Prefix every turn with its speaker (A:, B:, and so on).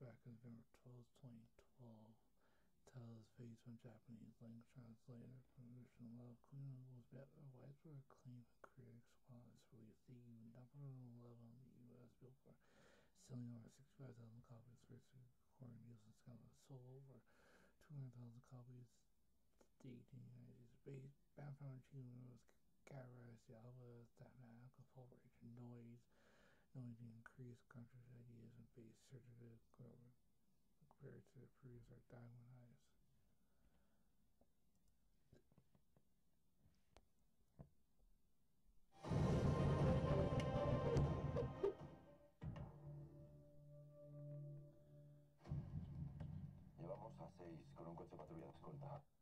A: back on November 12, 2012 tells phase one Japanese language translator promotion love Queen was better widespread acclaim from critics while it's released the number 11 on the US Billboard, selling over 65,000 copies first to Nielsen SoundScan sold over 200,000 copies to date in the United States. From achievement was categorized the album as dynamic, range noise, the increased country ideas and bass surgical compared to the producer Diamond Eyes.
B: Llevamos a seis con un coche patrulla de escolta.